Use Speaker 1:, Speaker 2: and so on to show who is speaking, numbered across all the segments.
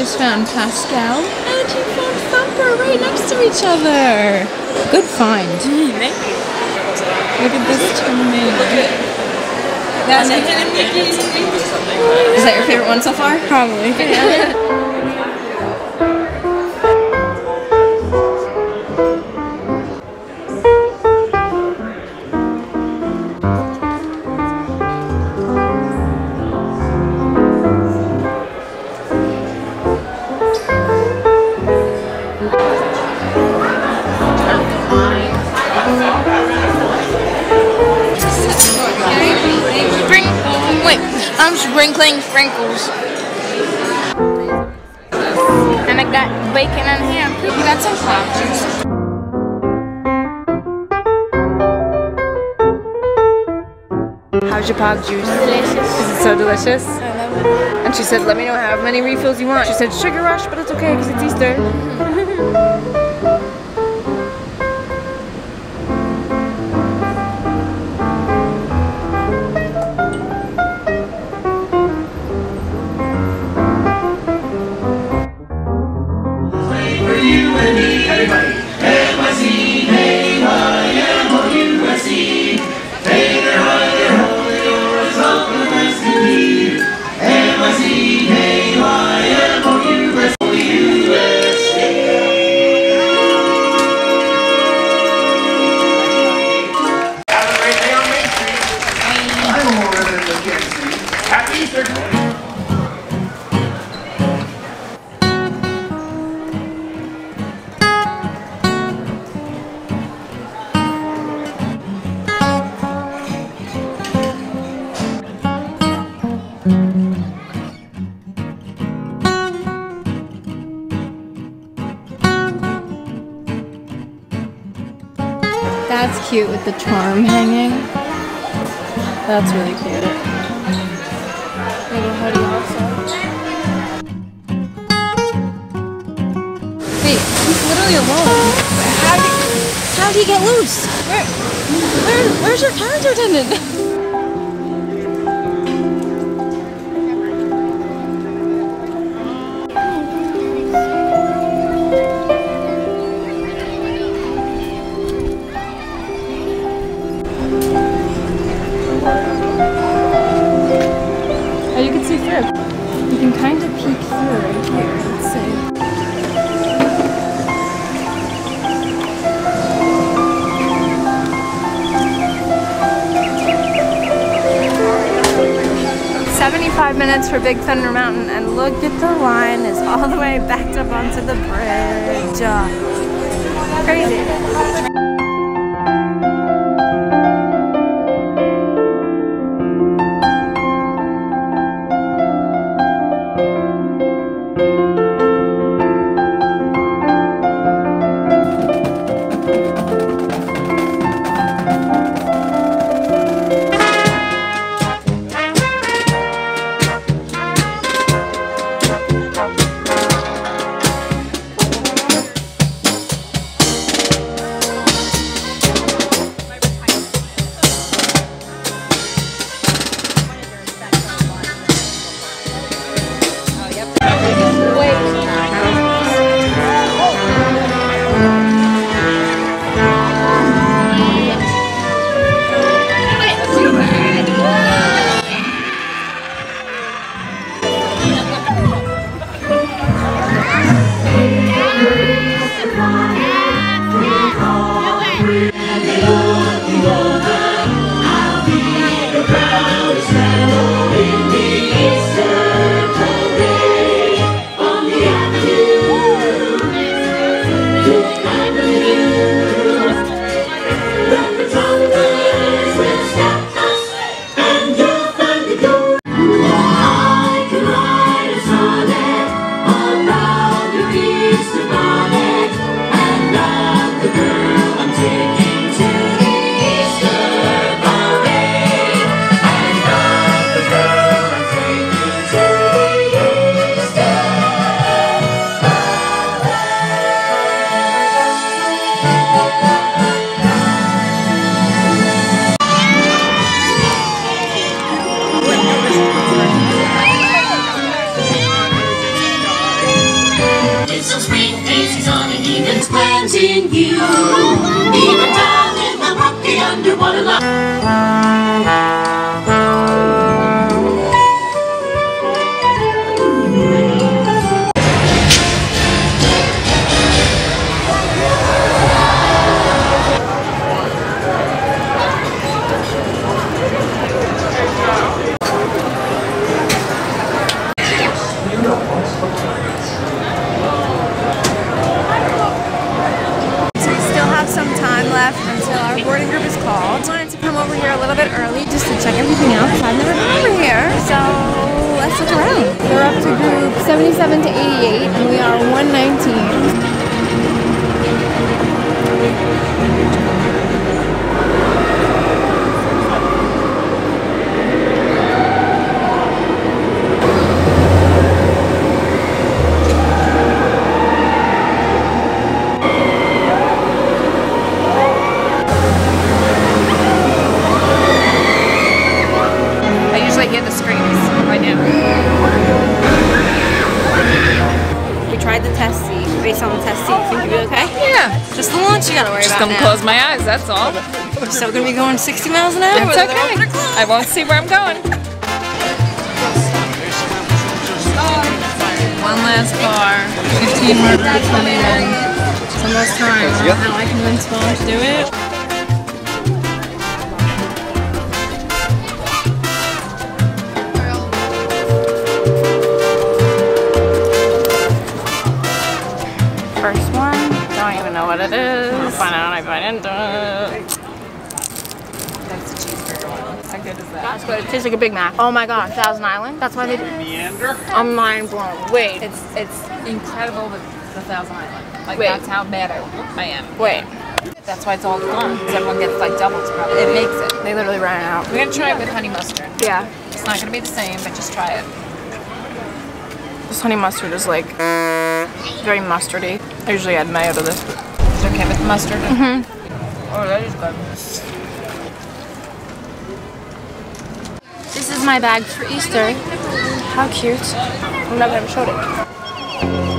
Speaker 1: Just found Pascal and he found Thumper right next to each other. Good find.
Speaker 2: Mm, thank you.
Speaker 1: Look at this tomato.
Speaker 2: That's Is that your favorite one so far?
Speaker 1: Probably.
Speaker 3: sprinkling sprinkles. And I got bacon and ham. You got some pog juice.
Speaker 2: How's your pog juice?
Speaker 3: Delicious.
Speaker 2: Is it so delicious?
Speaker 3: I love it.
Speaker 2: And she said, let me know how many refills you want. She said, sugar rush, but it's okay because it's Easter.
Speaker 1: That's cute with the charm hanging. That's really cute. Little hoodie also. Wait, he's literally alone. How did, how he get loose? Where, where, where's your character attendant? minutes for Big Thunder Mountain, and look at the line is all the way backed up onto the bridge. Uh, Crazy. Launch you gotta worry
Speaker 2: Just
Speaker 1: about
Speaker 2: gonna
Speaker 1: now.
Speaker 2: close my eyes, that's all.
Speaker 1: So gonna be going 60 miles an hour?
Speaker 2: It's okay.
Speaker 1: open or closed?
Speaker 2: I won't see where I'm going. One last bar. 15 more for the 20 in. It's almost time. I don't know how I convinced Mom to do it.
Speaker 1: What it is. Find out if I didn't do it.
Speaker 2: That's the cheeseburger one. How good is that?
Speaker 1: That's good. It tastes like a Big Mac. Oh my god, Thousand Island. That's why they do
Speaker 4: Meander.
Speaker 1: I'm mind blown. Wait,
Speaker 2: It's it's incredible with the Thousand Island. Like
Speaker 1: Wait.
Speaker 2: that's how mad I, I am.
Speaker 1: wait.
Speaker 2: That's why it's all gone. Because everyone gets like doubles probably. It makes it.
Speaker 1: They literally ran out.
Speaker 2: We're gonna try it with honey mustard.
Speaker 1: Yeah.
Speaker 2: It's not gonna be the same, but just try it.
Speaker 1: This honey mustard is like very mustardy. I usually add mayo to this.
Speaker 2: Is it okay with mustard? Mm-hmm. Oh, that is good.
Speaker 1: This is my bag for Easter. How cute. I've never ever showed it.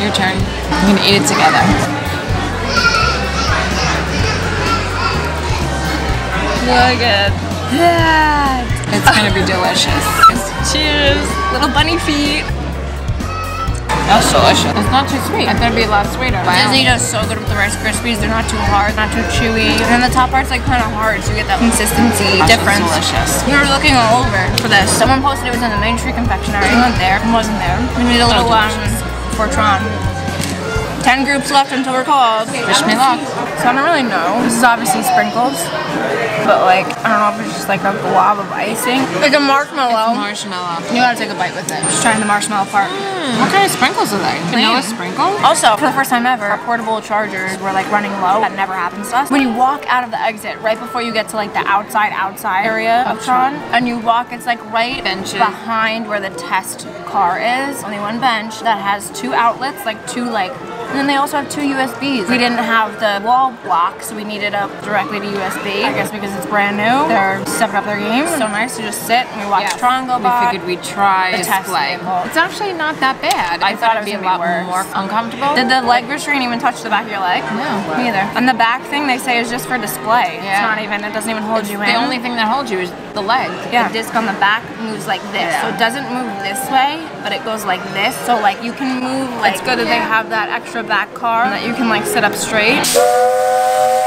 Speaker 2: Your turn. We're gonna eat it together. Look at that. It's gonna be delicious. Cheers. Little bunny feet. That's delicious. It's not too sweet. I thought it'd be a lot sweeter. Wow.
Speaker 1: Disney does so good with the Rice Krispies. They're not too hard, not too chewy. And the top part's like kind of hard, so you get that consistency
Speaker 2: That's
Speaker 1: difference.
Speaker 2: delicious.
Speaker 1: We were looking all over for this. Someone posted it was in the Main Street Confectionery. We went there. It wasn't there. We need a little um, for Tron. 10 groups left until we're called.
Speaker 2: Wish me luck.
Speaker 1: So I don't really know. This is obviously sprinkles, but like, I don't know if it's just like a glob of icing. Like a marshmallow.
Speaker 2: It's marshmallow.
Speaker 1: You gotta take a bite with it. Just trying the marshmallow part. Mm.
Speaker 2: What kind of sprinkles are they? Vanilla sprinkles?
Speaker 1: Also, for the first time ever, our portable chargers were like running low. That never happens to us. When you walk out of the exit, right before you get to like the outside, outside area of Tron, and you walk, it's like right
Speaker 2: Benches.
Speaker 1: behind where the test car is. Only one bench that has two outlets, like two like and then they also have two USBs. We didn't have the wall block, so we needed up directly to USB. I guess because it's brand new, they're stepping up their game. So nice to just sit and we watch Tron go
Speaker 2: we figured we'd try
Speaker 1: The
Speaker 2: display. It's actually not that bad. I,
Speaker 1: thought
Speaker 2: thought
Speaker 1: it
Speaker 2: it'd be a lot
Speaker 1: worse.
Speaker 2: more uncomfortable.
Speaker 1: Did the leg restraint even touch the back of your leg?
Speaker 2: No.
Speaker 1: Me either. And the back thing they say is just for display. It's
Speaker 2: Yeah.
Speaker 1: not even, it doesn't even hold you in.
Speaker 2: the only thing that holds you is the leg.
Speaker 1: yeah. The disc on the back moves like this.
Speaker 2: Yeah.
Speaker 1: So it doesn't move this way, but it goes like this. So like you can move like it's good that they have that extra back car that you can like sit up straight.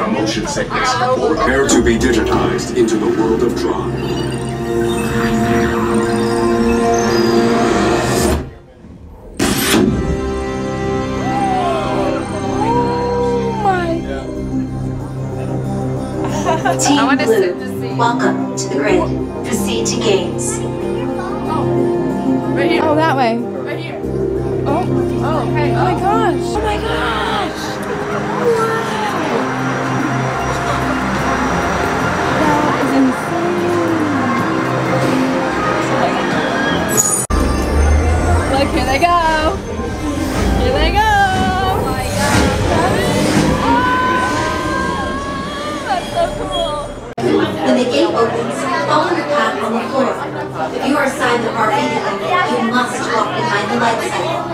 Speaker 4: From motion sickness.
Speaker 5: Prepare to be digitized into the world of Tron.
Speaker 6: Team
Speaker 2: wanna
Speaker 6: Blue,
Speaker 2: see.
Speaker 6: welcome to the grid. Proceed to games.
Speaker 1: Oh, oh that way. Right here. Oh, oh, okay. They go. Here they go. Oh my god. That's so cool.
Speaker 6: When the gate opens, follow your path on the floor. If you are assigned the car you must walk behind the light cycle.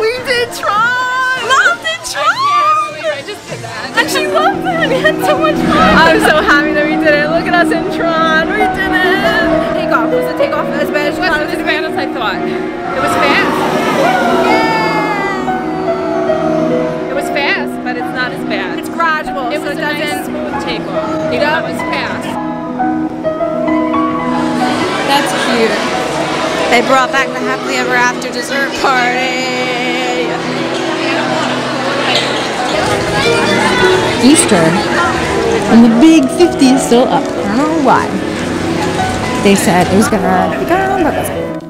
Speaker 1: We did try! Mom did try!
Speaker 2: I just did that.
Speaker 1: And she loved it! We had so much fun! I'm so happy that we did it! Look at us in Tron! We did it! Takeoff! Was the takeoff as bad as
Speaker 2: It wasn't as bad as I thought. It was fast. It was fast, but it's not as bad.
Speaker 1: It's gradual,
Speaker 2: It
Speaker 1: so
Speaker 2: was
Speaker 1: it
Speaker 2: a nice
Speaker 1: doesn't...
Speaker 2: smooth takeoff. It was fast.
Speaker 1: That's cute. They brought back the happily ever after dessert party! Easter. And the big 50 is still up. I don't know why. They said it was gonna be gone, but that's.